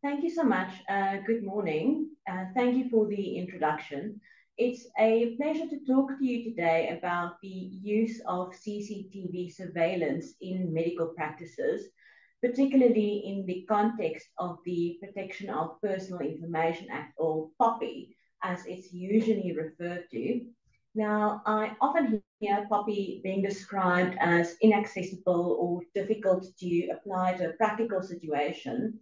Thank you so much. Uh, good morning. Uh, thank you for the introduction. It's a pleasure to talk to you today about the use of CCTV surveillance in medical practices, particularly in the context of the Protection of Personal Information Act, or POPI, as it's usually referred to. Now, I often hear POPI being described as inaccessible or difficult to apply to a practical situation.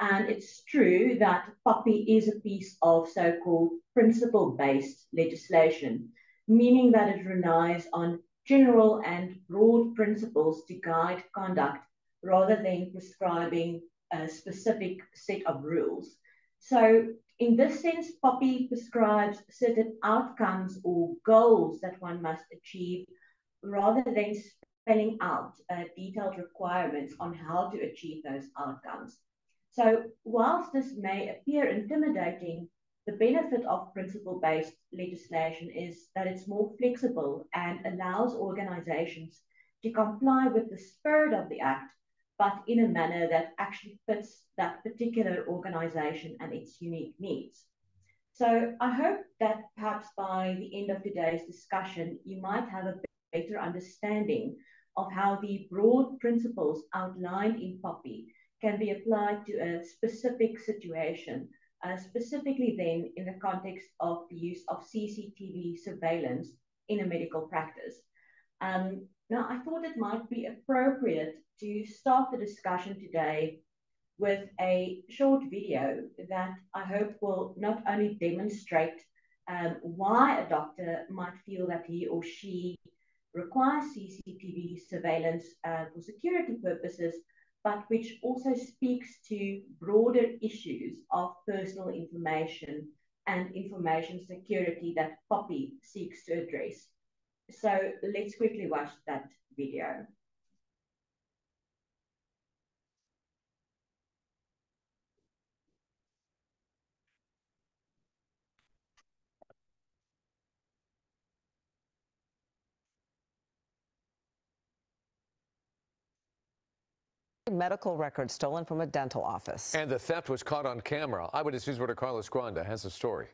And it's true that POPI is a piece of so-called principle-based legislation, meaning that it relies on general and broad principles to guide conduct rather than prescribing a specific set of rules. So in this sense, POPI prescribes certain outcomes or goals that one must achieve rather than spelling out uh, detailed requirements on how to achieve those outcomes. So whilst this may appear intimidating, the benefit of principle-based legislation is that it's more flexible and allows organizations to comply with the spirit of the Act, but in a manner that actually fits that particular organization and its unique needs. So I hope that perhaps by the end of today's discussion, you might have a better understanding of how the broad principles outlined in POPI can be applied to a specific situation, uh, specifically then in the context of the use of CCTV surveillance in a medical practice. Um, now, I thought it might be appropriate to start the discussion today with a short video that I hope will not only demonstrate um, why a doctor might feel that he or she requires CCTV surveillance uh, for security purposes, but which also speaks to broader issues of personal information and information security that POPI seeks to address. So let's quickly watch that video. Medical records stolen from a dental office. And the theft was caught on camera. Eyewitness News reporter Carlos Granda has the story.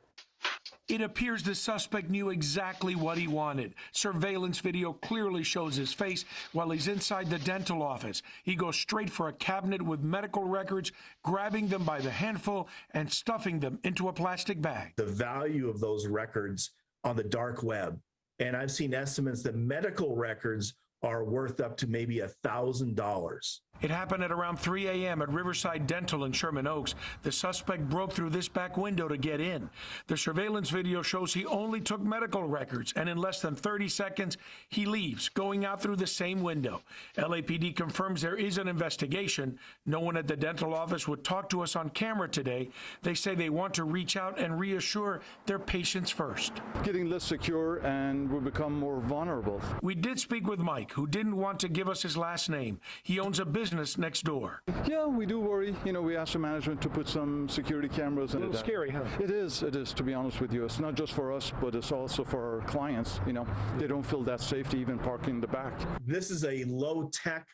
It appears the suspect knew exactly what he wanted. Surveillance video clearly shows his face while he's inside the dental office. He goes straight for a cabinet with medical records, grabbing them by the handful and stuffing them into a plastic bag. The value of those records on the dark web. And I've seen estimates that medical records are worth up to maybe a thousand dollars. It happened at around 3 a.m. at Riverside Dental in Sherman Oaks. The suspect broke through this back window to get in. The surveillance video shows he only took medical records, and in less than 30 seconds, he leaves, going out through the same window. LAPD confirms there is an investigation. No one at the dental office would talk to us on camera today. They say they want to reach out and reassure their patients first. Getting less secure and we become more vulnerable. We did speak with Mike, who didn't want to give us his last name. He owns a business business next door. Yeah, we do worry. You know, we asked the management to put some security cameras. A little scary, huh? It is. It is. To be honest with you, it's not just for us, but it's also for our clients. You know, they don't feel that safety even parking in the back. This is a low tech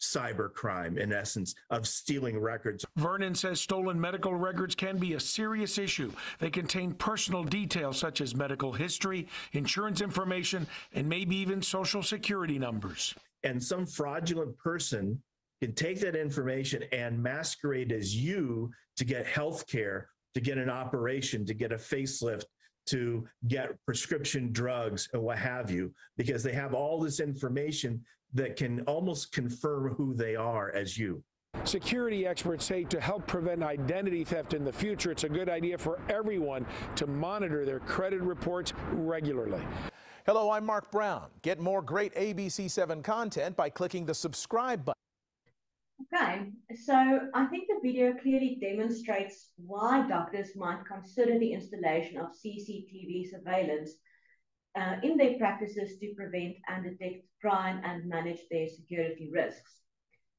cyber crime in essence of stealing records. Vernon says stolen medical records can be a serious issue. They contain personal details such as medical history, insurance information, and maybe even social security numbers. And some fraudulent person can take that information and masquerade as you to get health care, to get an operation, to get a facelift, to get prescription drugs and what have you, because they have all this information that can almost confirm who they are as you. Security experts say to help prevent identity theft in the future, it's a good idea for everyone to monitor their credit reports regularly. Hello, I'm Mark Brown. Get more great ABC7 content by clicking the subscribe button. Okay, so I think the video clearly demonstrates why doctors might consider the installation of CCTV surveillance uh, in their practices to prevent and detect crime and manage their security risks.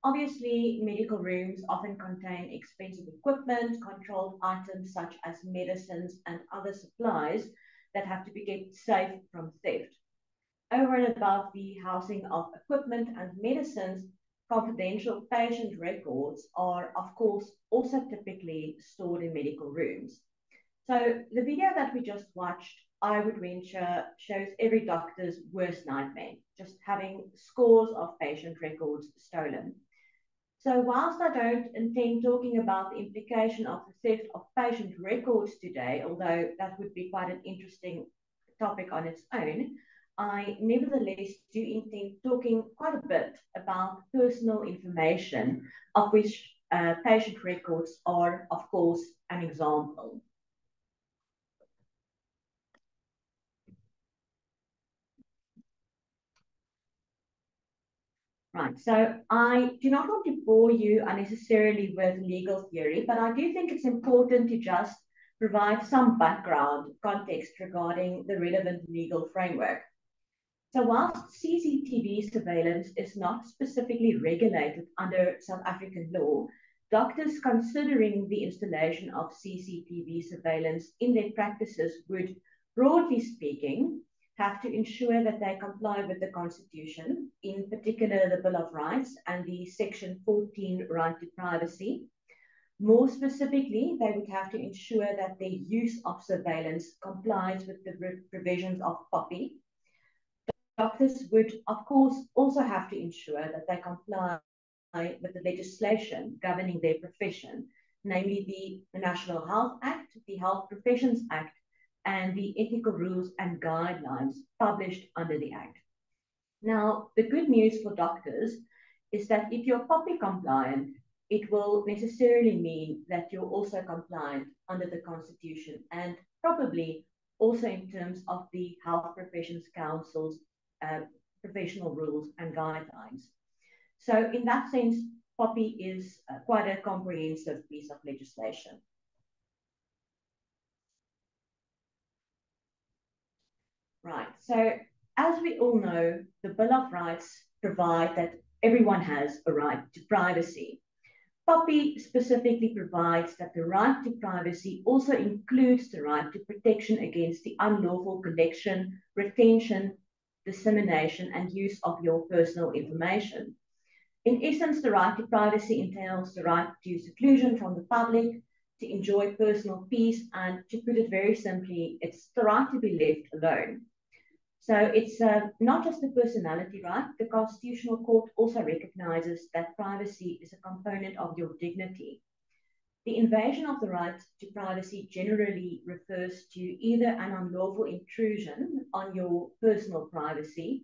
Obviously, medical rooms often contain expensive equipment, controlled items such as medicines and other supplies that have to be kept safe from theft. Over and above the housing of equipment and medicines, confidential patient records are, of course, also typically stored in medical rooms. So the video that we just watched, I would venture, shows every doctor's worst nightmare, just having scores of patient records stolen. So whilst I don't intend talking about the implication of the theft of patient records today, although that would be quite an interesting topic on its own, I nevertheless do intend talking quite a bit about personal information, of which uh, patient records are, of course, an example. Right, so I do not want to bore you unnecessarily with legal theory, but I do think it's important to just provide some background context regarding the relevant legal framework. So whilst CCTV surveillance is not specifically regulated under South African law, doctors considering the installation of CCTV surveillance in their practices would, broadly speaking, have to ensure that they comply with the Constitution, in particular the Bill of Rights and the Section 14 right to privacy. More specifically, they would have to ensure that their use of surveillance complies with the provisions of POPI, Doctors would, of course, also have to ensure that they comply with the legislation governing their profession, namely the National Health Act, the Health Professions Act, and the ethical rules and guidelines published under the Act. Now, the good news for doctors is that if you're POPI compliant, it will necessarily mean that you're also compliant under the Constitution and probably also in terms of the Health Professions Council's uh, professional rules and guidelines. So in that sense, POPI is uh, quite a comprehensive piece of legislation. Right, so as we all know, the Bill of Rights provide that everyone has a right to privacy. POPI specifically provides that the right to privacy also includes the right to protection against the unlawful collection, retention, dissemination, and use of your personal information. In essence, the right to privacy entails the right to seclusion from the public, to enjoy personal peace, and to put it very simply, it's the right to be left alone. So it's uh, not just the personality right. The Constitutional Court also recognizes that privacy is a component of your dignity. The invasion of the right to privacy generally refers to either an unlawful intrusion on your personal privacy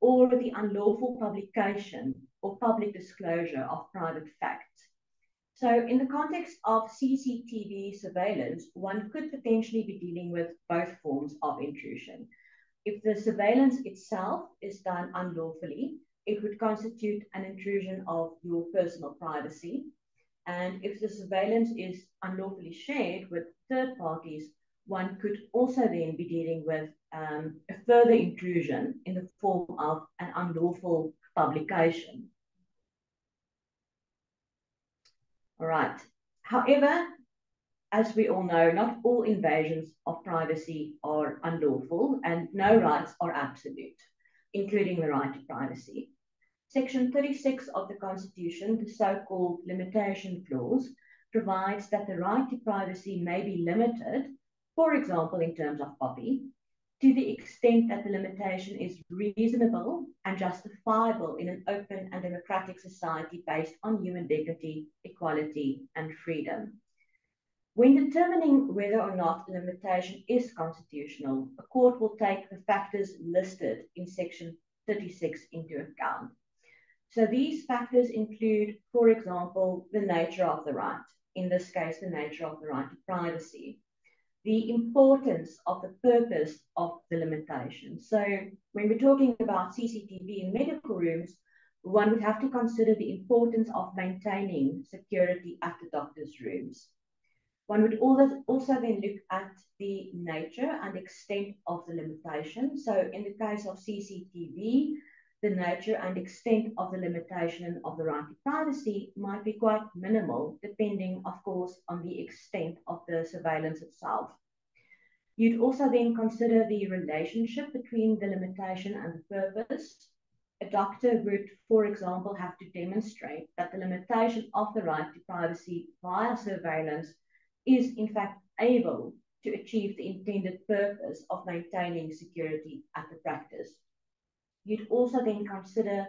or the unlawful publication or public disclosure of private facts. So, in the context of CCTV surveillance, one could potentially be dealing with both forms of intrusion. If the surveillance itself is done unlawfully, it would constitute an intrusion of your personal privacy. And if the surveillance is unlawfully shared with third parties, one could also then be dealing with um, a further intrusion in the form of an unlawful publication. All right. However, as we all know, not all invasions of privacy are unlawful and no mm-hmm. rights are absolute, including the right to privacy. Section 36 of the Constitution, the so-called limitation clause, provides that the right to privacy may be limited, for example, in terms of POPI, to the extent that the limitation is reasonable and justifiable in an open and democratic society based on human dignity, equality, and freedom. When determining whether or not limitation is constitutional, a court will take the factors listed in section 36 into account. So these factors include, for example, the nature of the right, in this case, the nature of the right to privacy, the importance of the purpose of the limitation. So when we're talking about CCTV in medical rooms, one would have to consider the importance of maintaining security at the doctor's rooms. One would also then look at the nature and extent of the limitation. So in the case of CCTV, the nature and extent of the limitation of the right to privacy might be quite minimal, depending, of course, on the extent of the surveillance itself. You'd also then consider the relationship between the limitation and the purpose. a doctor would, for example, have to demonstrate that the limitation of the right to privacy via surveillance is in fact able to achieve the intended purpose of maintaining security at the practice. You'd also then consider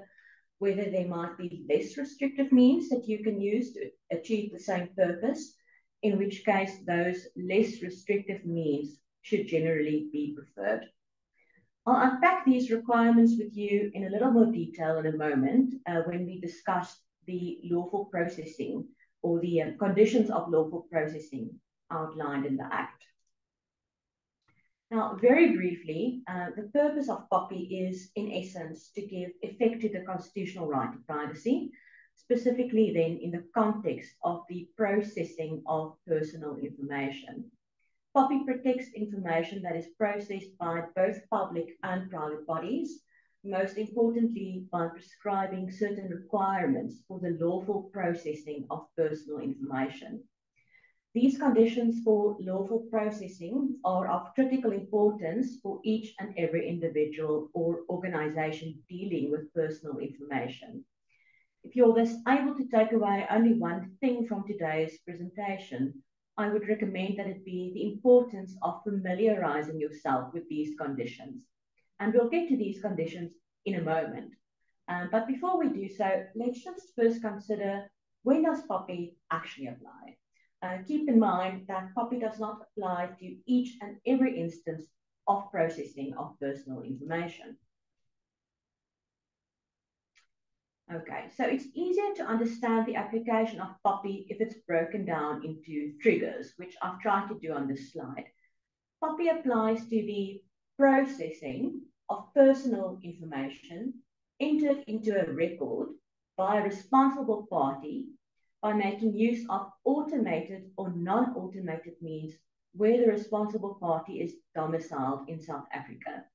whether there might be less restrictive means that you can use to achieve the same purpose, in which case those less restrictive means should generally be preferred. I'll unpack these requirements with you in a little more detail in a moment uh, when we discuss the lawful processing or the conditions of lawful processing outlined in the Act. Now, very briefly, uh, the purpose of POPI is, in essence, to give effect to the constitutional right to privacy, specifically then in the context of the processing of personal information. POPI protects information that is processed by both public and private bodies, most importantly by prescribing certain requirements for the lawful processing of personal information. These conditions for lawful processing are of critical importance for each and every individual or organization dealing with personal information. If you're thus able to take away only one thing from today's presentation, I would recommend that it be the importance of familiarizing yourself with these conditions. And we'll get to these conditions in a moment. Um, but before we do so, let's just first consider when does POPI actually apply? Uh, keep in mind that POPI does not apply to each and every instance of processing of personal information. Okay, so it's easier to understand the application of POPI if it's broken down into triggers, which I've tried to do on this slide. POPI applies to the processing of personal information entered into a record by a responsible party by making use of automated or non-automated means where the responsible party is domiciled in South Africa.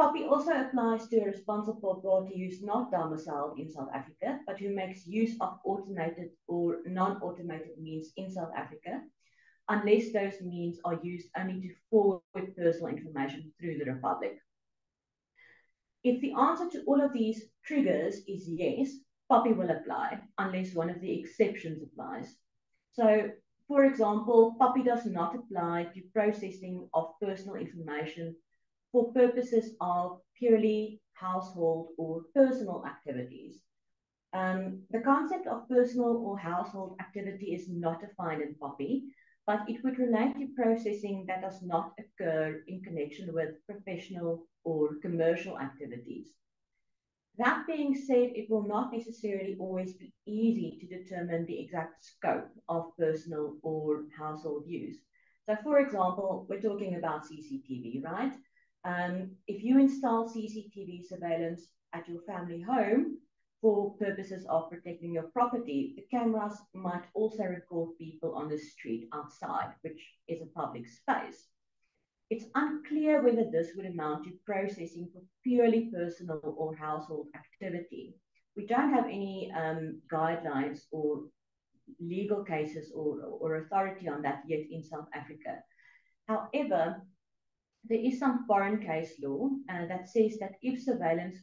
POPI also applies to a responsible party who is not domiciled in South Africa, but who makes use of automated or non-automated means in South Africa, unless those means are used only to forward personal information through the Republic. If the answer to all of these triggers is yes, POPI will apply, unless one of the exceptions applies. So, for example, POPI does not apply to processing of personal information for purposes of purely household or personal activities. Um, the concept of personal or household activity is not defined in POPI, but it would relate to processing that does not occur in connection with professional or commercial activities. That being said, it will not necessarily always be easy to determine the exact scope of personal or household use. So, for example, we're talking about CCTV, right? Um, if you install CCTV surveillance at your family home for purposes of protecting your property, the cameras might also record people on the street outside, which is a public space. It's unclear whether this would amount to processing for purely personal or household activity. We don't have any um, guidelines or legal cases or, or authority on that yet in South Africa. However, there is some foreign case law uh, that says that if surveillance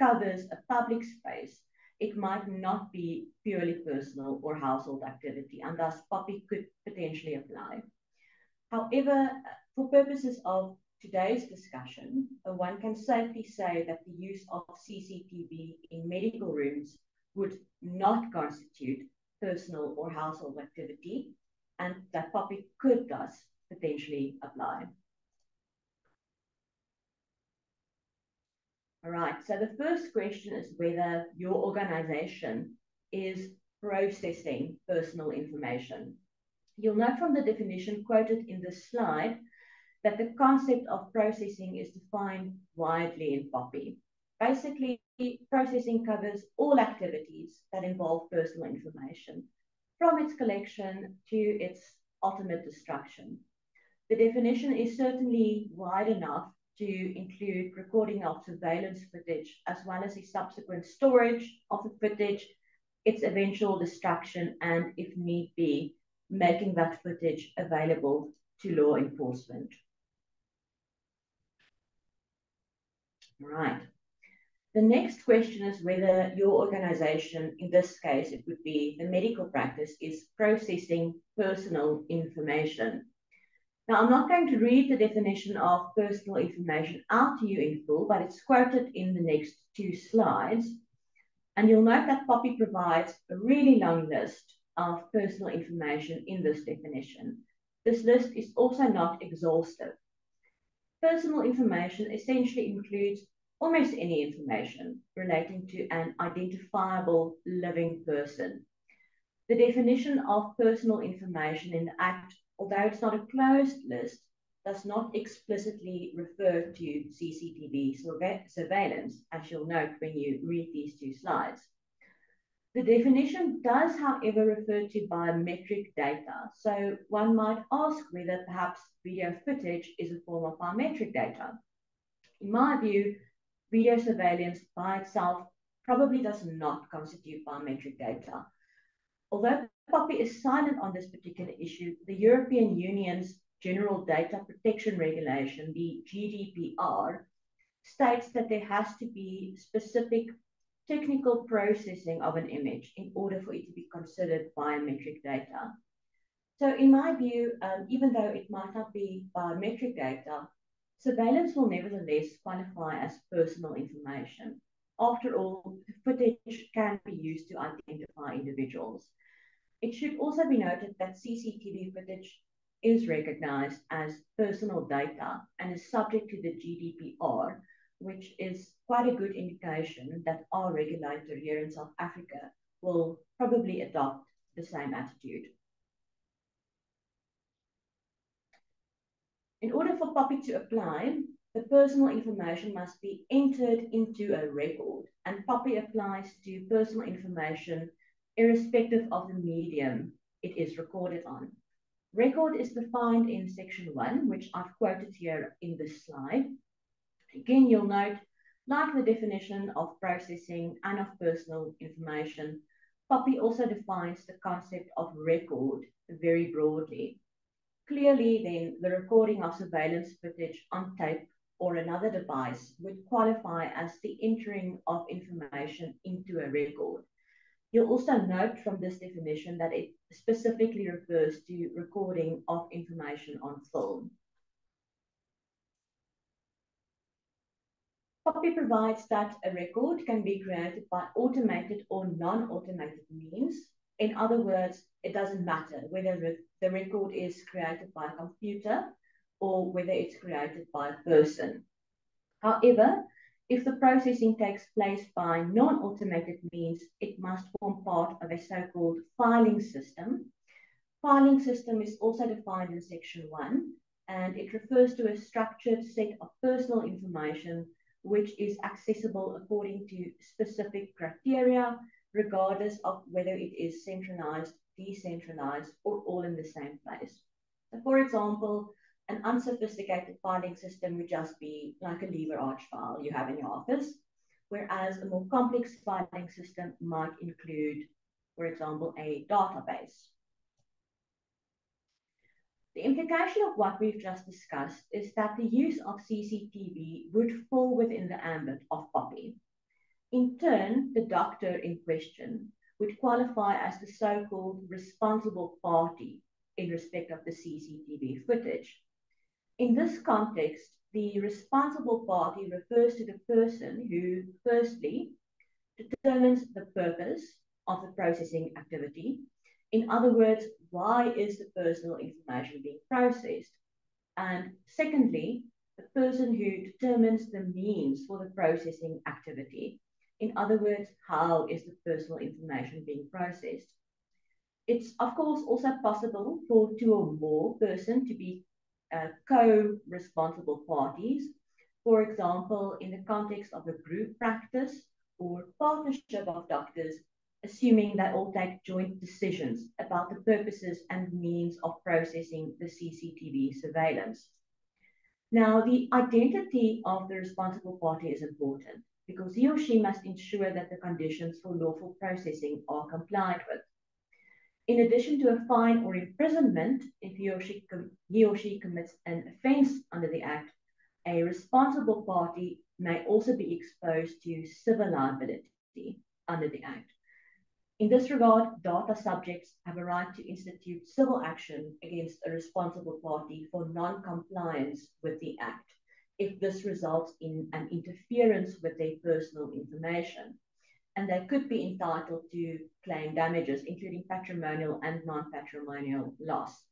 covers a public space, it might not be purely personal or household activity, and thus POPI could potentially apply. However, for purposes of today's discussion, uh, one can safely say that the use of CCTV in medical rooms would not constitute personal or household activity, and that POPI could thus potentially apply. All right, so the first question is whether your organization is processing personal information. You'll note from the definition quoted in this slide that the concept of processing is defined widely in POPI. Basically, processing covers all activities that involve personal information, from its collection to its ultimate destruction. The definition is certainly wide enough to include recording of surveillance footage, as well as the subsequent storage of the footage, its eventual destruction, and if need be, making that footage available to law enforcement. Right. The next question is whether your organization, in this case, it would be the medical practice, is processing personal information. Now, I'm not going to read the definition of personal information out to you in full, but it's quoted in the next two slides. And you'll note that POPI provides a really long list of personal information in this definition. This list is also not exhaustive. Personal information essentially includes almost any information relating to an identifiable living person. The definition of personal information in the Act, although it's not a closed list, does not explicitly refer to CCTV surveillance, as you'll note when you read these two slides. The definition does, however, refer to biometric data. So one might ask whether perhaps video footage is a form of biometric data. In my view, video surveillance by itself probably does not constitute biometric data. Although POPI is silent on this particular issue, the European Union's General Data Protection Regulation, the GDPR, states that there has to be specific technical processing of an image in order for it to be considered biometric data. So in my view, um, even though it might not be biometric data, surveillance will nevertheless qualify as personal information. After all, footage can be used to identify individuals. It should also be noted that CCTV footage is recognized as personal data and is subject to the GDPR, which is quite a good indication that our regulator here in South Africa will probably adopt the same attitude. In order for POPI to apply, the personal information must be entered into a record, and POPI applies to personal information irrespective of the medium it is recorded on. Record is defined in section 1, which I've quoted here in this slide, Again, you'll note, like the definition of processing and of personal information, POPI also defines the concept of record very broadly. Clearly, then, the recording of surveillance footage on tape or another device would qualify as the entering of information into a record. You'll also note from this definition that it specifically refers to recording of information on film. POPI provides that a record can be created by automated or non-automated means. In other words, it doesn't matter whether the record is created by a computer or whether it's created by a person. However, if the processing takes place by non-automated means, it must form part of a so-called filing system. Filing system is also defined in section one, and it refers to a structured set of personal information which is accessible according to specific criteria, regardless of whether it is centralized, decentralized, or all in the same place. So for example, an unsophisticated filing system would just be like a lever arch file you have in your office, whereas a more complex filing system might include, for example, a database. The implication of what we've just discussed is that the use of CCTV would fall within the ambit of POPI. In turn, the doctor in question would qualify as the so-called responsible party in respect of the CCTV footage. In this context, the responsible party refers to the person who, firstly, determines the purpose of the processing activity in other words, why is the personal information being processed? And secondly, the person who determines the means for the processing activity. In other words, how is the personal information being processed? It's, of course, also possible for two or more persons to be uh, co-responsible parties. For example, in the context of a group practice or partnership of doctors assuming they all take joint decisions about the purposes and means of processing the CCTV surveillance. Now, the identity of the responsible party is important because he or she must ensure that the conditions for lawful processing are complied with. In addition to a fine or imprisonment, if he or she, he or she commits an offence under the Act, a responsible party may also be exposed to civil liability under the Act. In this regard, data subjects have a right to institute civil action against a responsible party for non-compliance with the Act if this results in an interference with their personal information. And they could be entitled to claim damages, including patrimonial and non-patrimonial loss.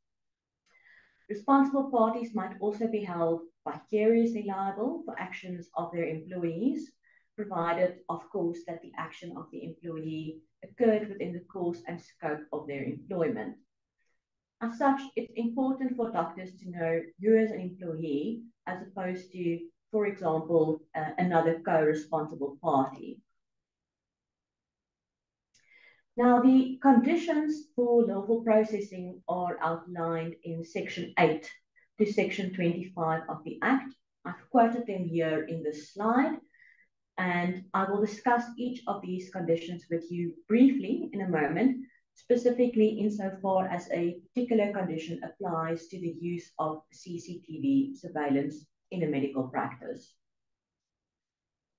Responsible parties might also be held vicariously liable for actions of their employees, provided, of course, that the action of the employee occurred within the course and scope of their employment. As such, it's important for doctors to know you as an employee as opposed to, for example, uh, another co-responsible party. Now, the conditions for lawful processing are outlined in Section 8 to Section 25 of the Act. I've quoted them here in this slide, and I will discuss each of these conditions with you briefly in a moment, specifically insofar as a particular condition applies to the use of CCTV surveillance in a medical practice.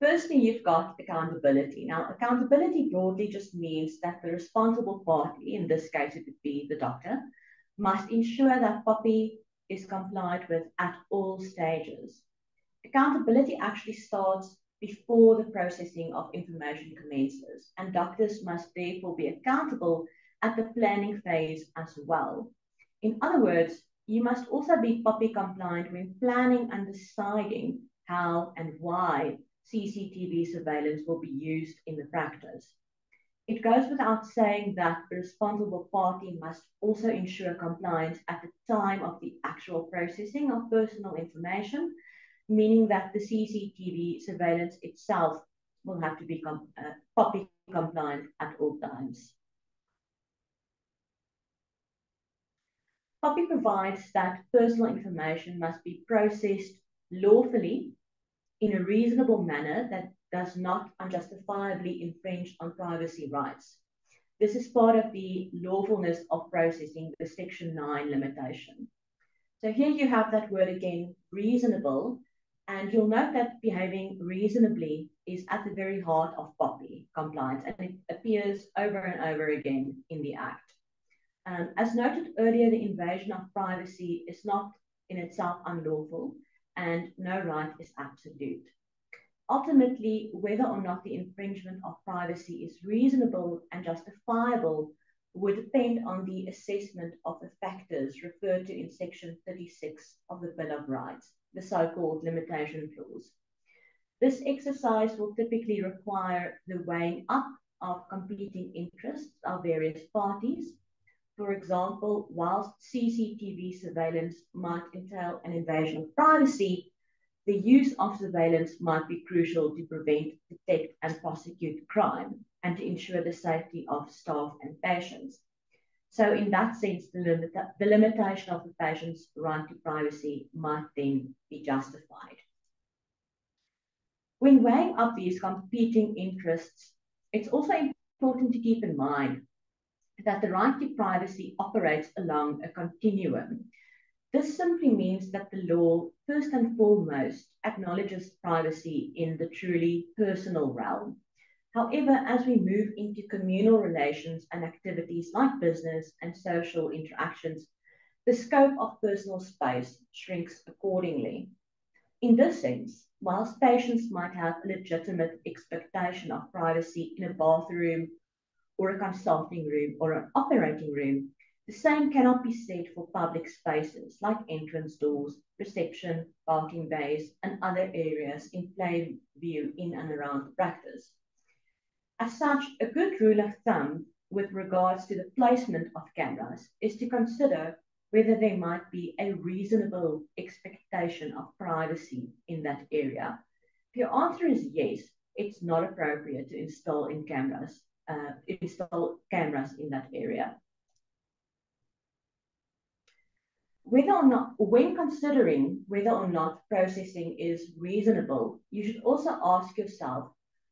Firstly, you've got accountability. Now, accountability broadly just means that the responsible party, in this case it would be the doctor, must ensure that POPI is complied with at all stages. Accountability actually starts before the processing of information commences, and doctors must therefore be accountable at the planning phase as well. In other words, you must also be POPI compliant when planning and deciding how and why CCTV surveillance will be used in the practice. It goes without saying that the responsible party must also ensure compliance at the time of the actual processing of personal information, meaning that the CCTV surveillance itself will have to be com uh, compliant at all times. POPI provides that personal information must be processed lawfully in a reasonable manner that does not unjustifiably infringe on privacy rights. This is part of the lawfulness of processing, the Section 9 limitation. So here you have that word again, reasonable, and you'll note that behaving reasonably is at the very heart of POPI compliance, and it appears over and over again in the Act. Um, as noted earlier, the invasion of privacy is not in itself unlawful and no right is absolute. Ultimately, whether or not the infringement of privacy is reasonable and justifiable would depend on the assessment of the factors referred to in Section 36 of the Bill of Rights, the so-called limitation clause. This exercise will typically require the weighing up of competing interests of various parties for example, whilst CCTV surveillance might entail an invasion of privacy, the use of surveillance might be crucial to prevent, detect, and prosecute crime and to ensure the safety of staff and patients. So, in that sense, the, limit the limitation of the patient's right to privacy might then be justified. When weighing up these competing interests, it's also important to keep in mind that the right to privacy operates along a continuum. This simply means that the law, first and foremost, acknowledges privacy in the truly personal realm. However, as we move into communal relations and activities like business and social interactions, the scope of personal space shrinks accordingly. In this sense, whilst patients might have a legitimate expectation of privacy in a bathroom or a consulting room or an operating room, the same cannot be said for public spaces like entrance doors, reception, parking bays, and other areas in plain view in and around the practice. As such, a good rule of thumb with regards to the placement of cameras is to consider whether there might be a reasonable expectation of privacy in that area. If your answer is yes, it's not appropriate to install in cameras uh, install cameras in that area. Whether or not, when considering whether or not processing is reasonable, you should also ask yourself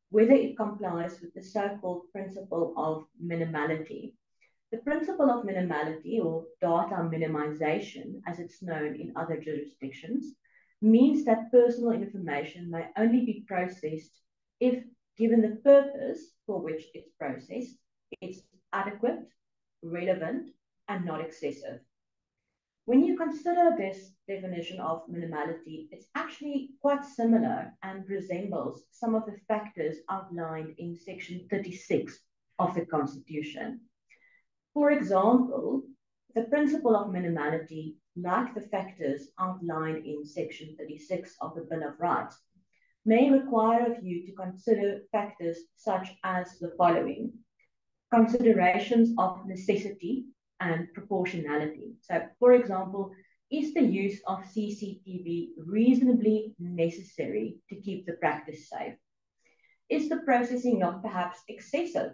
whether it complies with the so-called principle of minimality. The principle of minimality or data minimization, as it's known in other jurisdictions, means that personal information may only be processed if, given the purpose for which it's processed, it's adequate, relevant, and not excessive. When you consider this definition of minimality, it's actually quite similar and resembles some of the factors outlined in Section 36 of the Constitution. For example, the principle of minimality, like the factors outlined in Section 36 of the Bill of Rights, may require of you to consider factors such as the following considerations of necessity and proportionality. So, for example, is the use of CCTV reasonably necessary to keep the practice safe? Is the processing not perhaps excessive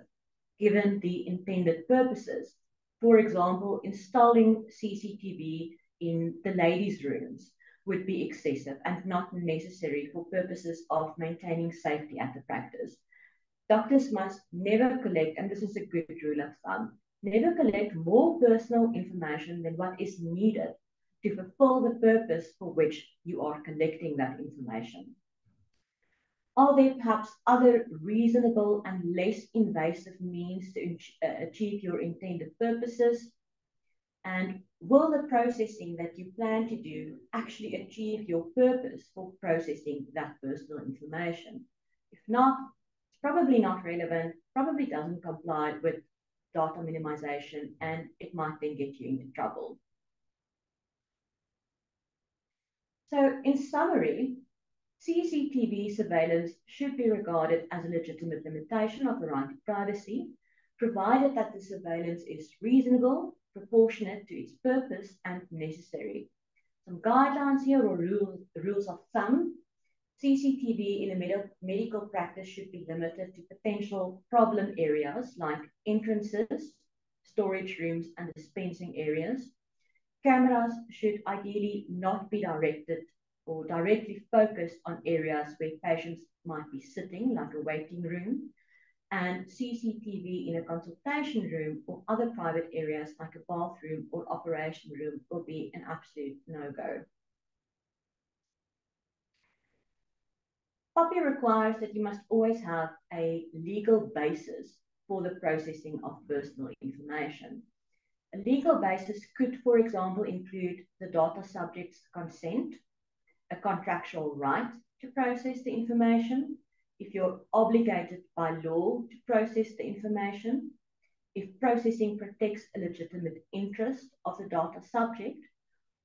given the intended purposes? For example, installing CCTV in the ladies' rooms would be excessive and not necessary for purposes of maintaining safety at the practice. Doctors must never collect, and this is a good rule of thumb, never collect more personal information than what is needed to fulfill the purpose for which you are collecting that information. Are there perhaps other reasonable and less invasive means to uh, achieve your intended purposes? And will the processing that you plan to do actually achieve your purpose for processing that personal information? If not, it's probably not relevant, probably doesn't comply with data minimization, and it might then get you into trouble. So in summary, CCTV surveillance should be regarded as a legitimate limitation of the right to privacy, provided that the surveillance is reasonable, proportionate to its purpose, and necessary. Some guidelines here or rules, rules of thumb CCTV in a med medical practice should be limited to potential problem areas like entrances, storage rooms, and dispensing areas. Cameras should ideally not be directed or directly focused on areas where patients might be sitting, like a waiting room, and CCTV in a consultation room or other private areas like a bathroom or operation room will be an absolute no-go. POPI requires that you must always have a legal basis for the processing of personal information. A legal basis could, for example, include the data subject's consent, a contractual right to process the information, if you're obligated by law to process the information, if processing protects a legitimate interest of the data subject,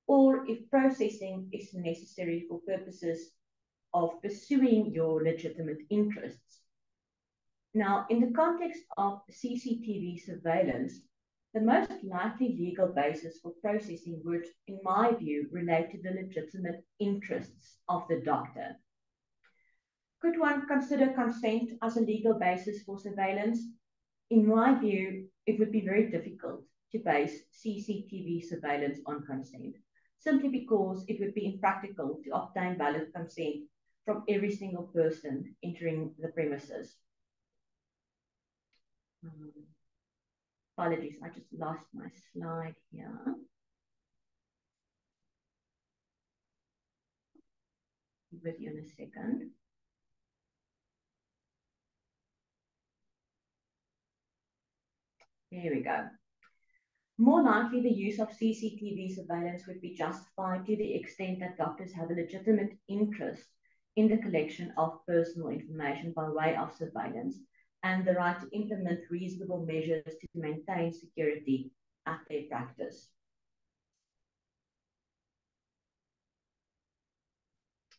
or if processing is necessary for purposes of pursuing your legitimate interests. Now, in the context of CCTV surveillance, the most likely legal basis for processing would, in my view, relate to the legitimate interests of the doctor. Could one consider consent as a legal basis for surveillance? In my view, it would be very difficult to base CCTV surveillance on consent, simply because it would be impractical to obtain valid consent from every single person entering the premises. Um, apologies, I just lost my slide here. With you in a second. Here we go. More likely, the use of CCTV surveillance would be justified to the extent that doctors have a legitimate interest in the collection of personal information by way of surveillance and the right to implement reasonable measures to maintain security at their practice.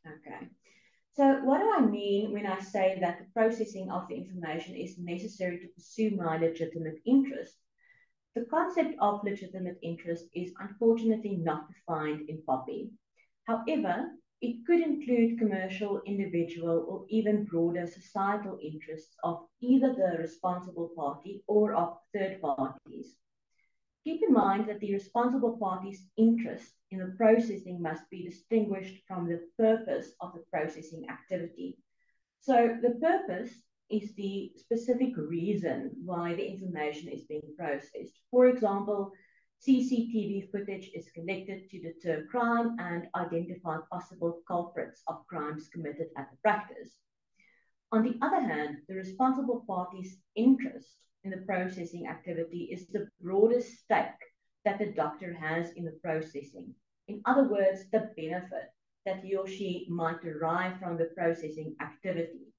Okay. So what do I mean when I say that the processing of the information is necessary to pursue my legitimate interest? The concept of legitimate interest is unfortunately not defined in POPI. However, it could include commercial, individual, or even broader societal interests of either the responsible party or of third parties. Keep in mind that the responsible party's interest in the processing must be distinguished from the purpose of the processing activity. So the purpose is the specific reason why the information is being processed. For example, CCTV footage is collected to deter crime and identify possible culprits of crimes committed at the practice. On the other hand, the responsible party's interest in the processing activity is the broadest stake that the doctor has in the processing. In other words, the benefit that he or she might derive from the processing activity.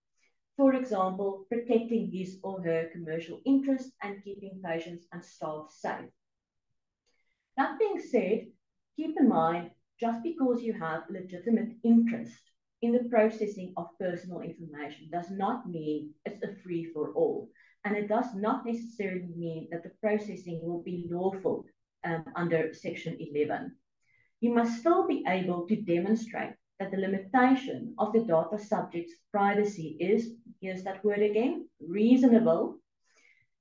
For example, protecting his or her commercial interests and keeping patients and staff safe. That being said, keep in mind, just because you have legitimate interest in the processing of personal information does not mean it's a free for all. And it does not necessarily mean that the processing will be lawful um, under Section 11. You must still be able to demonstrate that the limitation of the data subject's privacy is, here's that word again, reasonable,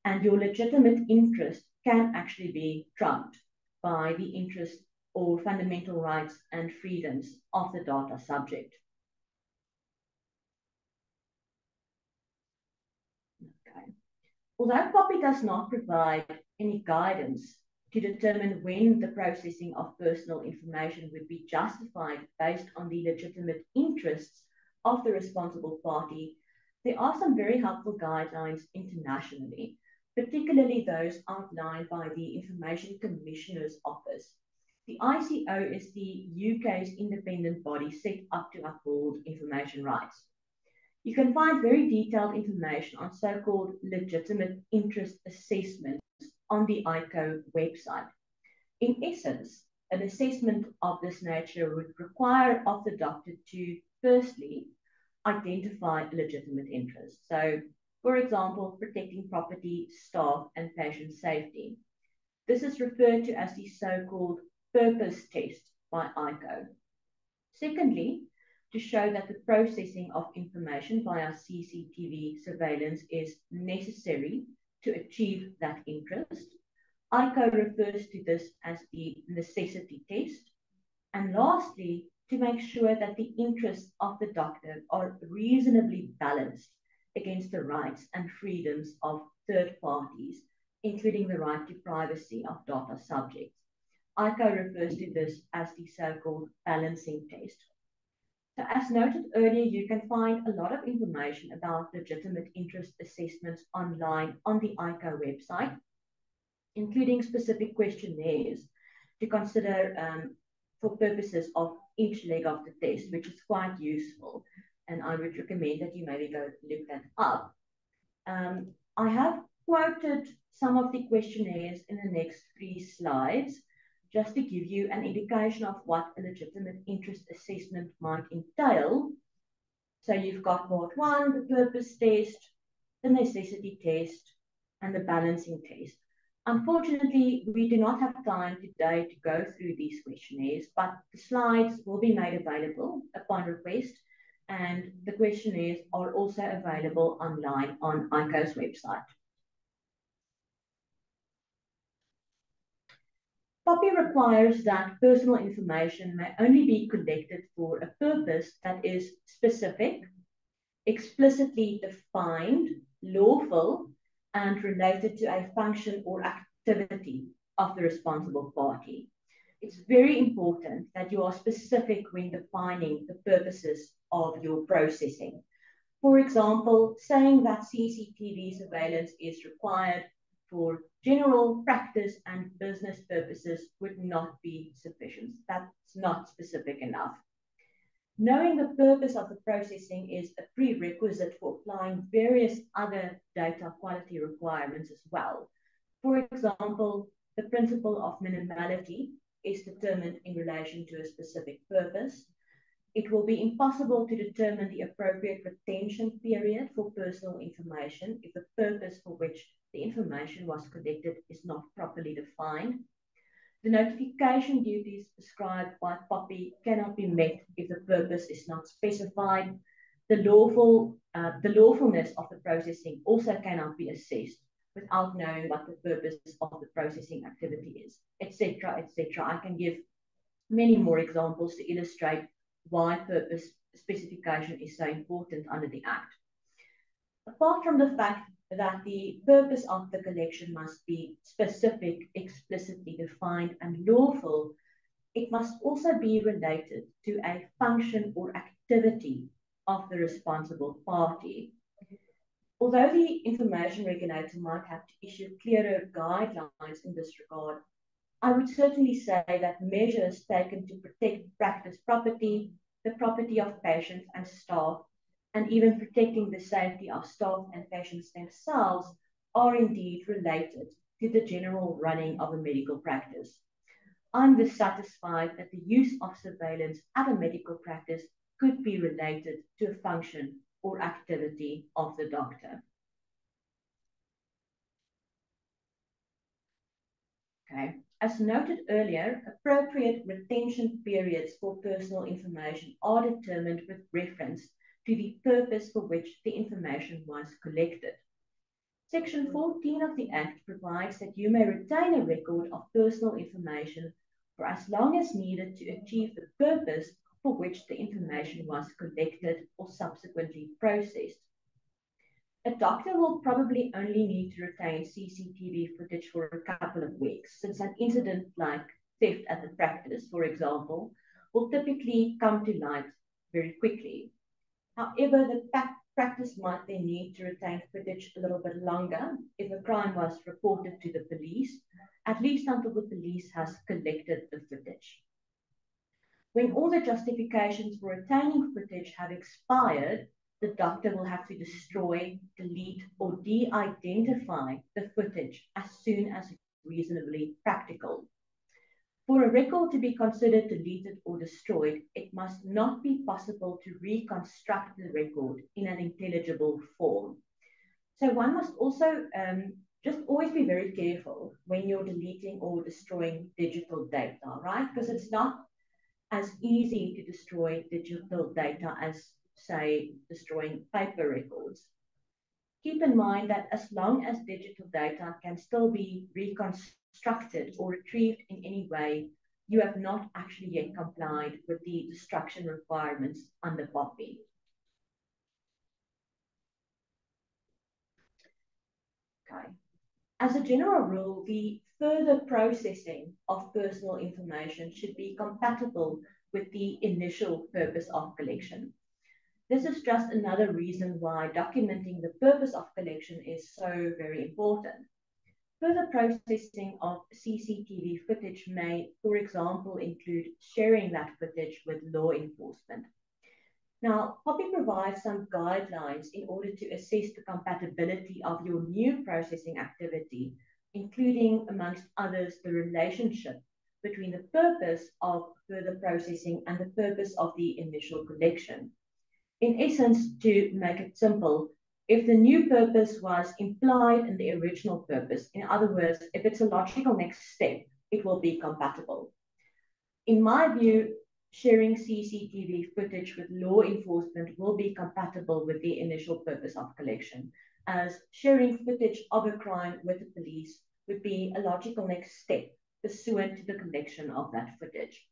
and your legitimate interest can actually be trumped by the interest or fundamental rights and freedoms of the data subject. Okay. Although POPI does not provide any guidance to determine when the processing of personal information would be justified based on the legitimate interests of the responsible party, there are some very helpful guidelines internationally particularly those outlined by the Information Commissioner's Office. The ICO is the UK's independent body set up to uphold information rights. You can find very detailed information on so-called legitimate interest assessments on the ICO website. In essence, an assessment of this nature would require of the doctor to firstly identify legitimate interests. So for example, protecting property, staff, and patient safety. This is referred to as the so-called purpose test by ICO. Secondly, to show that the processing of information via CCTV surveillance is necessary to achieve that interest. ICO refers to this as the necessity test. And lastly, to make sure that the interests of the doctor are reasonably balanced against the rights and freedoms of third parties, including the right to privacy of data subjects. ICO refers to this as the so-called balancing test. So as noted earlier, you can find a lot of information about legitimate interest assessments online on the ICO website, including specific questionnaires to consider um, for purposes of each leg of the test, which is quite useful and I would recommend that you maybe go look that up. Um, I have quoted some of the questionnaires in the next three slides, just to give you an indication of what a legitimate interest assessment might entail. So you've got part one, the purpose test, the necessity test, and the balancing test. Unfortunately, we do not have time today to go through these questionnaires, but the slides will be made available upon request and the questionnaires are also available online on ICO's website. POPI requires that personal information may only be collected for a purpose that is specific, explicitly defined, lawful, and related to a function or activity of the responsible party. It's very important that you are specific when defining the purposes of your processing. For example, saying that CCTV surveillance is required for general practice and business purposes would not be sufficient. That's not specific enough. Knowing the purpose of the processing is a prerequisite for applying various other data quality requirements as well. For example, the principle of minimality is determined in relation to a specific purpose it will be impossible to determine the appropriate retention period for personal information if the purpose for which the information was collected is not properly defined. The notification duties prescribed by POPI cannot be met if the purpose is not specified. The, lawful, uh, the lawfulness of the processing also cannot be assessed without knowing what the purpose of the processing activity is, etc., etc. I can give many more examples to illustrate why purpose specification is so important under the Act. Apart from the fact that the purpose of the collection must be specific, explicitly defined, and lawful, it must also be related to a function or activity of the responsible party. Although the information regulator might have to issue clearer guidelines in this regard, I would certainly say that measures taken to protect practice property, the property of patients and staff, and even protecting the safety of staff and patients themselves are indeed related to the general running of a medical practice. I'm dissatisfied that the use of surveillance at a medical practice could be related to a function or activity of the doctor. Okay. As noted earlier, appropriate retention periods for personal information are determined with reference to the purpose for which the information was collected. Section 14 of the Act provides that you may retain a record of personal information for as long as needed to achieve the purpose for which the information was collected or subsequently processed. A doctor will probably only need to retain CCTV footage for a couple of weeks, since an incident like theft at the practice, for example, will typically come to light very quickly. However, the practice might then need to retain footage a little bit longer if a crime was reported to the police at least until the police has collected the footage. When all the justifications for retaining footage have expired, the doctor will have to destroy, delete, or de-identify the footage as soon as reasonably practical. For a record to be considered deleted or destroyed, it must not be possible to reconstruct the record in an intelligible form. So one must also um, just always be very careful when you're deleting or destroying digital data, right? Because it's not as easy to destroy digital data as, say, destroying paper records. Keep in mind that as long as digital data can still be reconstructed or retrieved in any way, you have not actually yet complied with the destruction requirements under POPI. Okay. As a general rule, the further processing of personal information should be compatible with the initial purpose of collection. This is just another reason why documenting the purpose of collection is so very important. Further processing of CCTV footage may, for example, include sharing that footage with law enforcement. Now, POPI provides some guidelines in order to assess the compatibility of your new processing activity, including, amongst others, the relationship between the purpose of further processing and the purpose of the initial collection. In essence, to make it simple, if the new purpose was implied in the original purpose, in other words, if it's a logical next step, it will be compatible. In my view, sharing CCTV footage with law enforcement will be compatible with the initial purpose of collection, as sharing footage of a crime with the police would be a logical next step pursuant to the collection of that footage.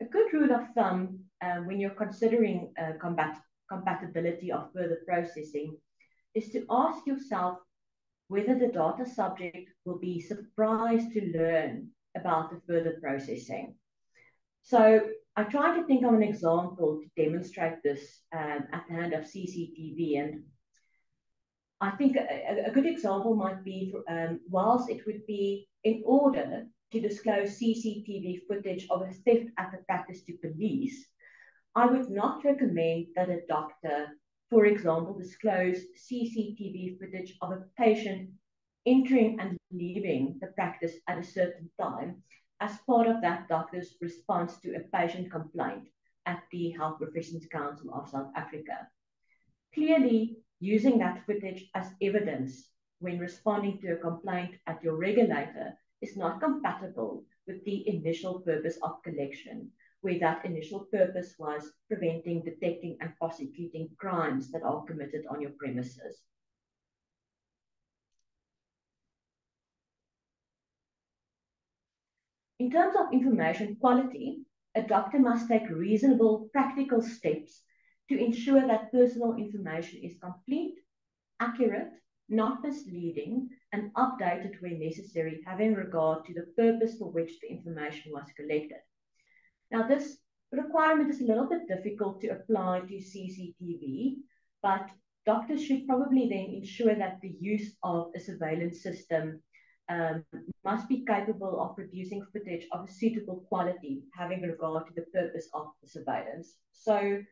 A good rule of thumb uh, when you're considering uh, combat compatibility of further processing is to ask yourself whether the data subject will be surprised to learn about the further processing. So I tried to think of an example to demonstrate this um, at the hand of CCTV. And I think a, a good example might be, for, um, whilst it would be in order to disclose CCTV footage of a theft at the practice to police, I would not recommend that a doctor, for example, disclose CCTV footage of a patient entering and leaving the practice at a certain time as part of that doctor's response to a patient complaint at the Health Professions Council of South Africa. Clearly, using that footage as evidence when responding to a complaint at your regulator is not compatible with the initial purpose of collection, where that initial purpose was preventing, detecting, and prosecuting crimes that are committed on your premises. In terms of information quality, a doctor must take reasonable practical steps to ensure that personal information is complete, accurate, not misleading, and updated where necessary, having regard to the purpose for which the information was collected. Now, this requirement is a little bit difficult to apply to CCTV, but doctors should probably then ensure that the use of a surveillance system um, must be capable of producing footage of a suitable quality, having regard to the purpose of the surveillance. So,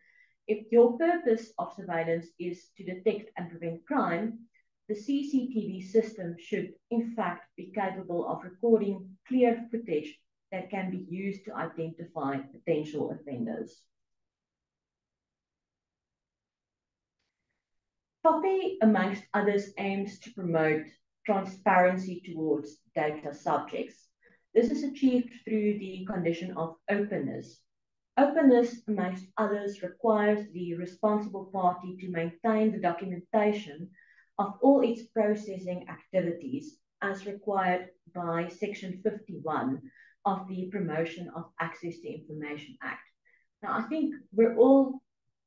if your purpose of surveillance is to detect and prevent crime, the CCTV system should, in fact, be capable of recording clear footage that can be used to identify potential offenders. POPI, amongst others, aims to promote transparency towards data subjects. This is achieved through the condition of openness. Openness, amongst others, requires the responsible party to maintain the documentation of all its processing activities as required by Section 51 of the Promotion of Access to Information Act. Now, I think we're all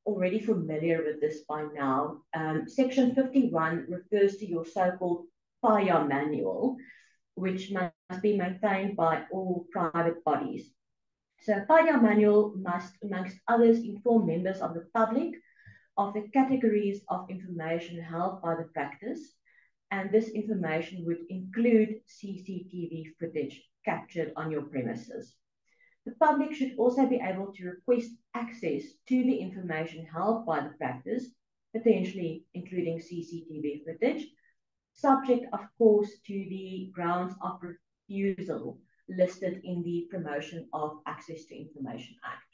already familiar with this by now. Um, Section 51 refers to your so-called PAIA manual, which must be maintained by all private bodies. So PAIA manual must, amongst others, inform members of the public of the categories of information held by the practice, and this information would include CCTV footage captured on your premises. The public should also be able to request access to the information held by the practice, potentially including CCTV footage, subject, of course, to the grounds of refusal listed in the Promotion of Access to Information Act.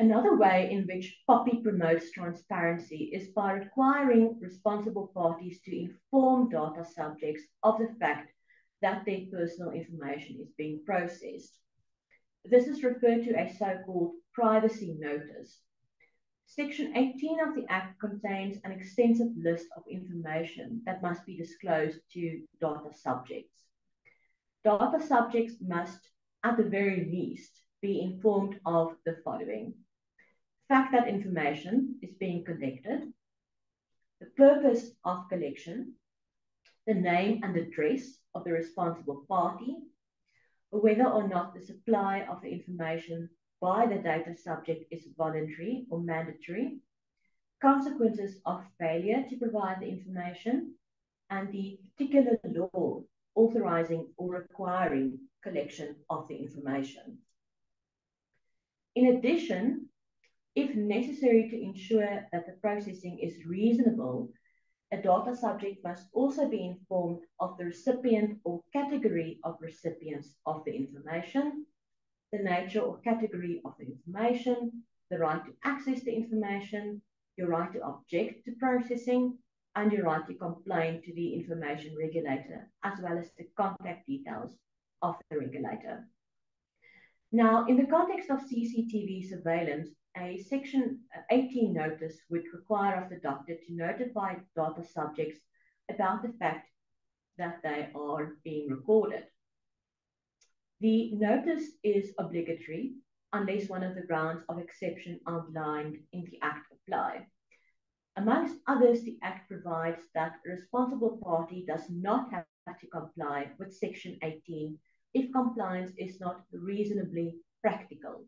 Another way in which POPI promotes transparency is by requiring responsible parties to inform data subjects of the fact that their personal information is being processed. This is referred to as so-called privacy notice. Section 18 of the Act contains an extensive list of information that must be disclosed to data subjects. Data subjects must, at the very least, be informed of the following fact that information is being collected, the purpose of collection, the name and address of the responsible party, whether or not the supply of the information by the data subject is voluntary or mandatory, consequences of failure to provide the information, and the particular law authorizing or requiring collection of the information. In addition, if necessary to ensure that the processing is reasonable, a data subject must also be informed of the recipient or category of recipients of the information, the nature or category of the information, the right to access the information, your right to object to processing, and your right to complain to the information regulator, as well as the contact details of the regulator. Now, in the context of CCTV surveillance, a Section 18 notice would require of the doctor to notify data subjects about the fact that they are being recorded. The notice is obligatory unless one of the grounds of exception outlined in the Act apply. Amongst others, the Act provides that a responsible party does not have to comply with Section 18 if compliance is not reasonably practical.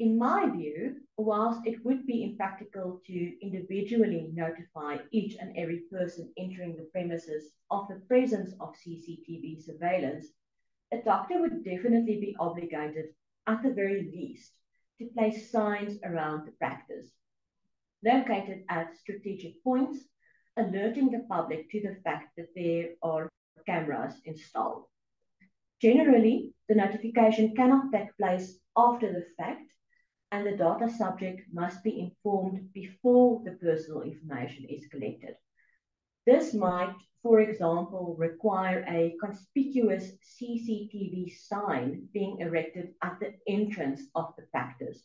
In my view, whilst it would be impractical to individually notify each and every person entering the premises of the presence of CCTV surveillance, a doctor would definitely be obligated, at the very least, to place signs around the practice, located at strategic points, alerting the public to the fact that there are cameras installed. Generally, the notification cannot take place after the fact and the data subject must be informed before the personal information is collected. This might, for example, require a conspicuous CCTV sign being erected at the entrance of the practice,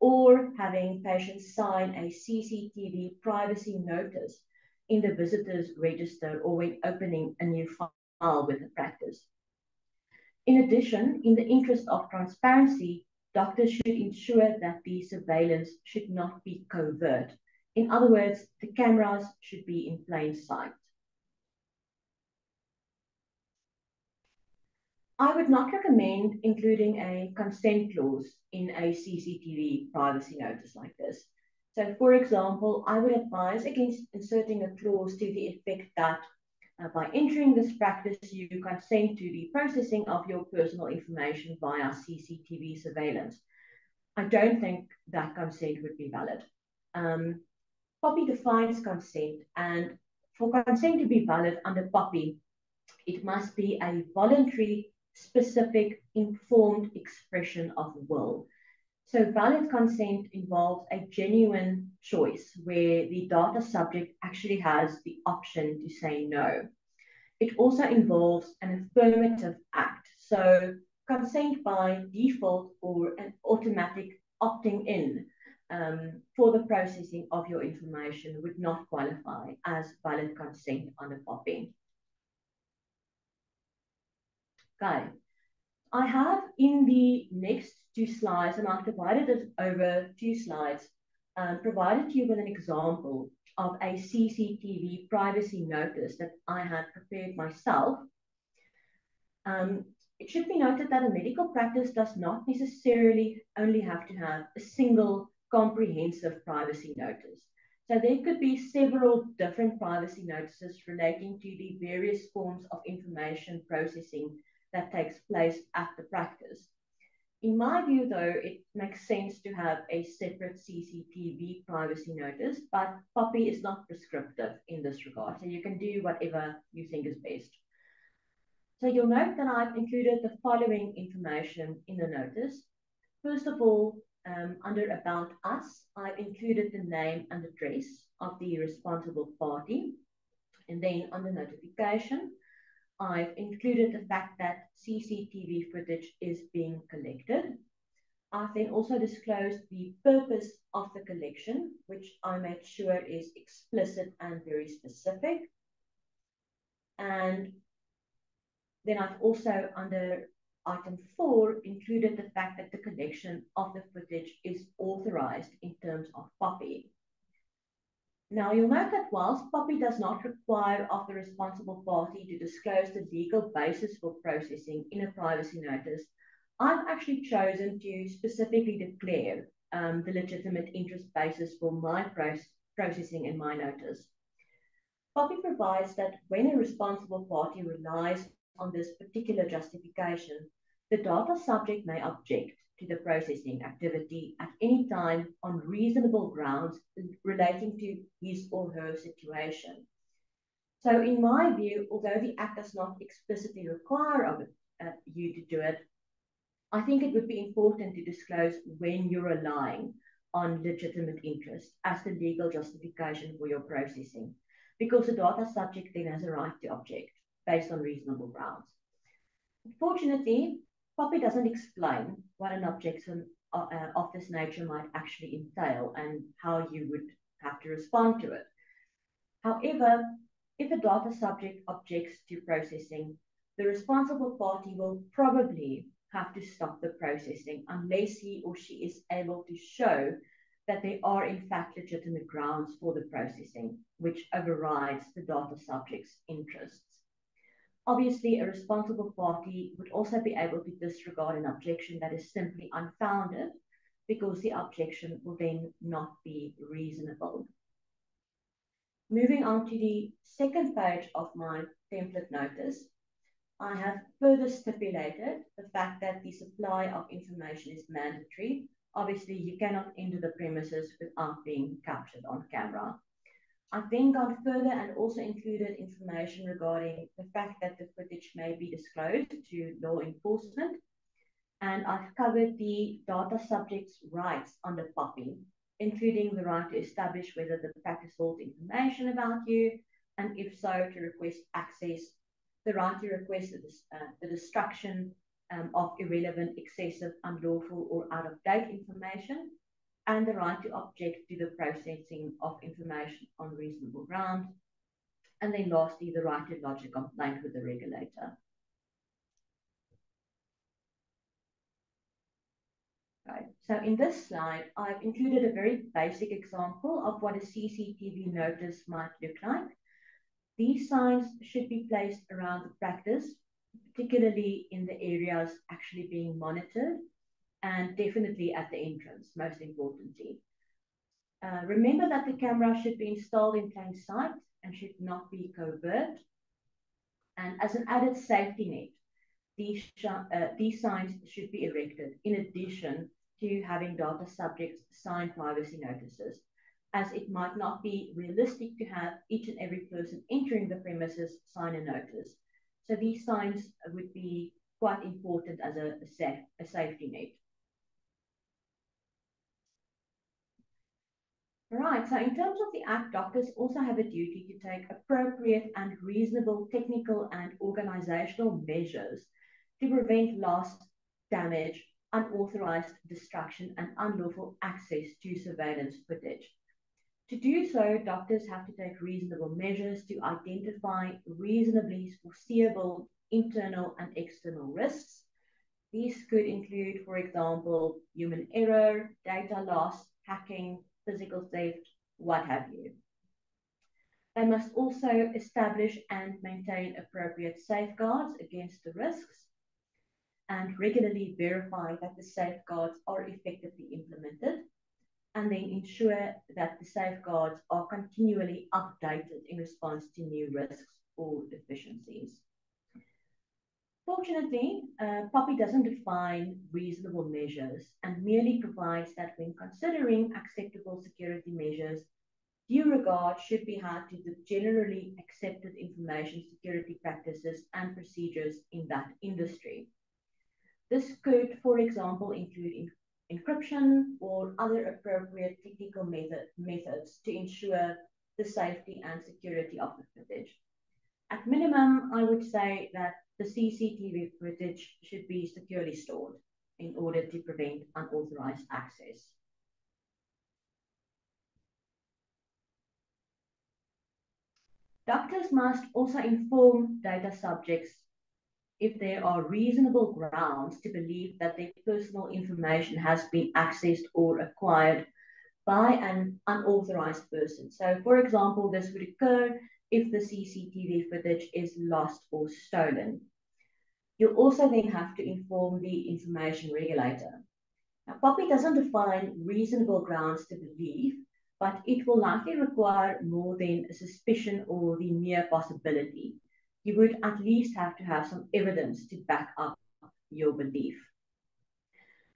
or having patients sign a CCTV privacy notice in the visitor's register or when opening a new file with the practice. In addition, in the interest of transparency, doctors should ensure that the surveillance should not be covert, In other words, the cameras should be in plain sight. I would not recommend including a consent clause in a CCTV privacy notice like this. So, for example, I would advise against inserting a clause to the effect that uh, by entering this practice, you consent to the processing of your personal information via CCTV surveillance. I don't think that consent would be valid. Um, defines consent, and for consent to be valid under POPI, it must be a voluntary, specific, informed expression of will. So valid consent involves a genuine choice where the data subject actually has the option to say no. It also involves an affirmative act. So consent by default or an automatic opting in um, for the processing of your information would not qualify as valid consent under POPI. Okay. I have in the next two slides, and I've divided it over two slides, um, provided you with an example of a CCTV privacy notice that I had prepared myself. Um, it should be noted that a medical practice does not necessarily only have to have a single comprehensive privacy notice. So there could be several different privacy notices relating to the various forms of information processing that takes place at the practice. In my view, though, it makes sense to have a separate CCTV privacy notice, but POPI is not prescriptive in this regard, so you can do whatever you think is best. So you'll note that I've included the following information in the notice. First of all, um, under About Us, I've included the name and address of the responsible party. And then the notification, I've included the fact that CCTV footage is being collected. I've then also disclosed the purpose of the collection, which I made sure is explicit and very specific. And then I've also, under item four, included the fact that the collection of the footage is authorized in terms of POPI. Now, you'll note that whilst POPI does not require of the responsible party to disclose the legal basis for processing in a privacy notice, I've actually chosen to specifically declare um, the legitimate interest basis for my processing in my notice. POPI provides that when a responsible party relies on this particular justification, the data subject may object to the processing activity at any time on reasonable grounds relating to his or her situation. So, in my view, although the Act does not explicitly require of uh, you to do it, I think it would be important to disclose when you're relying on legitimate interest as the legal justification for your processing, because the data subject then has a right to object based on reasonable grounds. Unfortunately, POPI doesn't explain what an objection uh, uh, of this nature might actually entail and how you would have to respond to it. However, if a data subject objects to processing, the responsible party will probably have to stop the processing unless he or she is able to show that there are in fact legitimate grounds for the processing, which overrides the data subject's interests. Obviously, a responsible party would also be able to disregard an objection that is simply unfounded because the objection will then not be reasonable. Moving on to the second page of my template notice, I have further stipulated the fact that the supply of information is mandatory. Obviously, you cannot enter the premises without being captured on camera. I've then gone further and also included information regarding the fact that the footage may be disclosed to law enforcement. And I've covered the data subject's rights under POPI, including the right to establish whether the practice holds information about you, and if so, to request access, the right to request the, uh, the destruction um, of irrelevant, excessive, unlawful, or out of date information, and the right to object to the processing of information on reasonable grounds. And then lastly, the right to lodge a complaint with the regulator. Okay. So in this slide, I've included a very basic example of what a CCTV notice might look like. These signs should be placed around the practice, particularly in the areas actually being monitored, and definitely at the entrance, most importantly. Uh, remember that the camera should be installed in plain sight and should not be covert. And as an added safety net, these, uh, these signs should be erected in addition to having data subjects sign privacy notices, as it might not be realistic to have each and every person entering the premises sign a notice. So these signs would be quite important as a, a, a safety net. Right, so in terms of the Act, doctors also have a duty to take appropriate and reasonable technical and organizational measures to prevent loss, damage, unauthorized destruction, and unlawful access to surveillance footage. To do so, doctors have to take reasonable measures to identify reasonably foreseeable internal and external risks. These could include, for example, human error, data loss, hacking, physical theft, what have you. They must also establish and maintain appropriate safeguards against the risks and regularly verify that the safeguards are effectively implemented and then ensure that the safeguards are continually updated in response to new risks or deficiencies. Fortunately, uh, POPI doesn't define reasonable measures and merely provides that when considering acceptable security measures, due regard should be had to the generally accepted information security practices and procedures in that industry. This could, for example, include encryption or other appropriate technical method, methods to ensure the safety and security of the footage. At minimum, I would say that the CCTV footage should be securely stored in order to prevent unauthorized access. Doctors must also inform data subjects if there are reasonable grounds to believe that their personal information has been accessed or acquired by an unauthorized person. So, for example, this would occur if the CCTV footage is lost or stolen. You'll also then have to inform the information regulator. Now, POPI doesn't define reasonable grounds to believe, but it will likely require more than a suspicion or the mere possibility. You would at least have to have some evidence to back up your belief.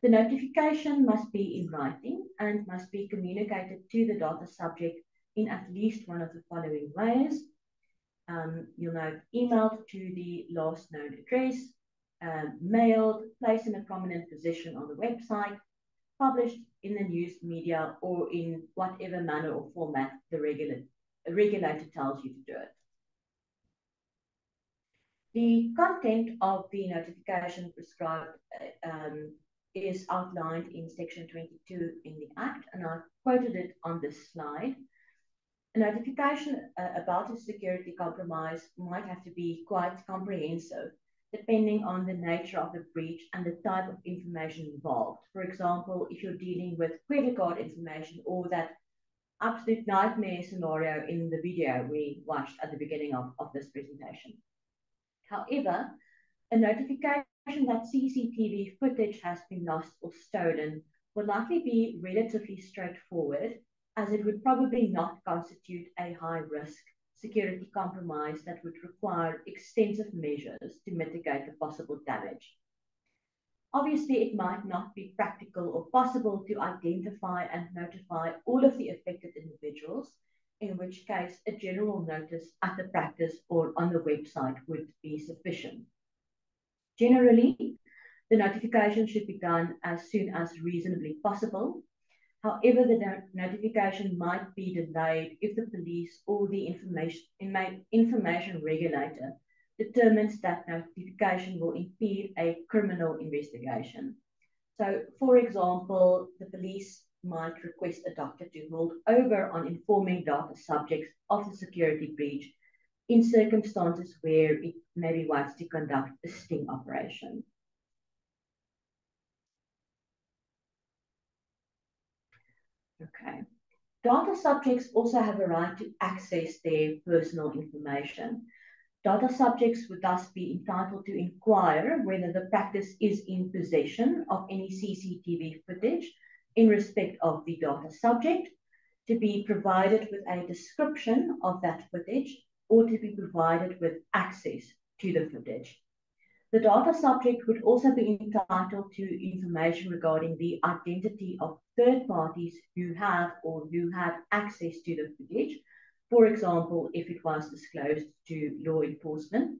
The notification must be in writing and must be communicated to the data subject in at least one of the following ways. Um, you'll note emailed to the last known address, um, mailed, placed in a prominent position on the website, published in the news media, or in whatever manner or format the regulator, regulator tells you to do it. The content of the notification prescribed uh, um, is outlined in section 22 in the Act, and I've quoted it on this slide. A notification uh, about a security compromise might have to be quite comprehensive, depending on the nature of the breach and the type of information involved. For example, if you're dealing with credit card information or that absolute nightmare scenario in the video we watched at the beginning of, of this presentation. However, a notification that CCTV footage has been lost or stolen would likely be relatively straightforward as it would probably not constitute a high risk security compromise that would require extensive measures to mitigate the possible damage. Obviously, it might not be practical or possible to identify and notify all of the affected individuals, in which case a general notice at the practice or on the website would be sufficient. Generally, the notification should be done as soon as reasonably possible However, the notification might be delayed if the police or the information, information regulator determines that notification will impede a criminal investigation. So, for example, the police might request a doctor to hold over on informing data subjects of the security breach in circumstances where it may be wise to conduct a sting operation. Okay. Data subjects also have a right to access their personal information. Data subjects would thus be entitled to inquire whether the practice is in possession of any CCTV footage in respect of the data subject, to be provided with a description of that footage, or to be provided with access to the footage. The data subject would also be entitled to information regarding the identity of third parties who have or who had access to the footage, for example, if it was disclosed to law enforcement.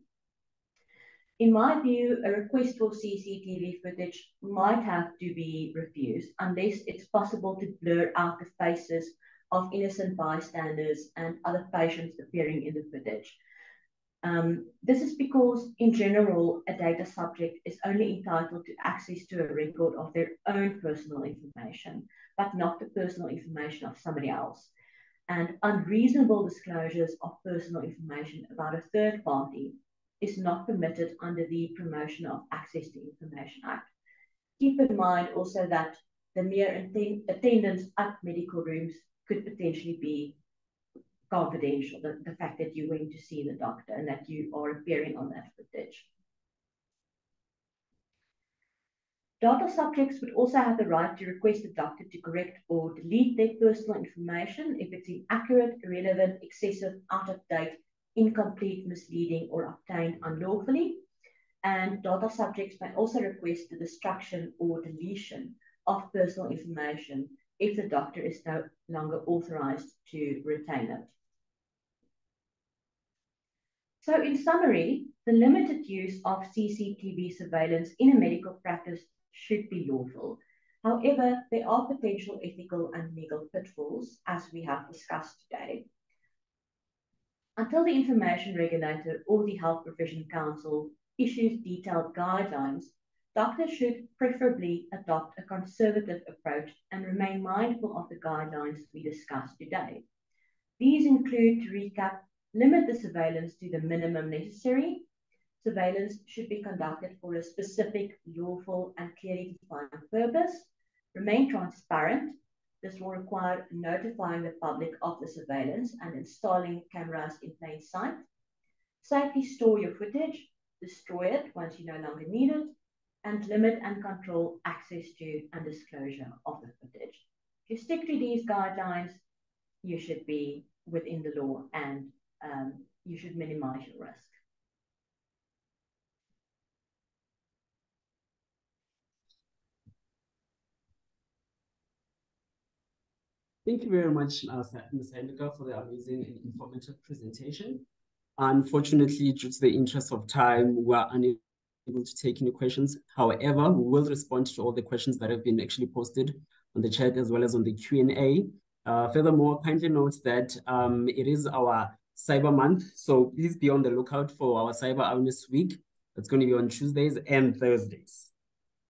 In my view, a request for CCTV footage might have to be refused unless it's possible to blur out the faces of innocent bystanders and other patients appearing in the footage. Um, this is because, in general, a data subject is only entitled to access to a record of their own personal information, but not the personal information of somebody else and unreasonable disclosures of personal information about a third party is not permitted under the Promotion of Access to Information Act. Keep in mind also that the mere attendance at medical rooms could potentially be confidential, the, the fact that you went to see the doctor and that you are appearing on that footage. Data subjects would also have the right to request the doctor to correct or delete their personal information if it's inaccurate, irrelevant, excessive, out of date, incomplete, misleading, or obtained unlawfully. And data subjects may also request the destruction or deletion of personal information if the doctor is no longer authorized to retain it. So in summary, the limited use of CCTV surveillance in a medical practice should be lawful. However, there are potential ethical and legal pitfalls, as we have discussed today. Until the Information Regulator or the Health Professions Council issues detailed guidelines, doctors should preferably adopt a conservative approach and remain mindful of the guidelines we discussed today. These include, to recap, limit the surveillance to the minimum necessary, surveillance should be conducted for a specific, lawful, and clearly defined purpose. Remain transparent. This will require notifying the public of the surveillance and installing cameras in plain sight. Safely store your footage, destroy it once you no longer need it, and limit and control access to and disclosure of the footage. If you stick to these guidelines, you should be within the law and um, you should minimize your risk. Thank you very much, uh, Ms. Hendrika, for the amazing and informative presentation. Unfortunately, due to the interest of time, we are unable to take any questions. However, we will respond to all the questions that have been actually posted on the chat as well as on the Q&A. Uh, furthermore, kindly note that um, it is our Cyber Month, so please be on the lookout for our Cyber Awareness Week. That's going to be on Tuesdays and Thursdays.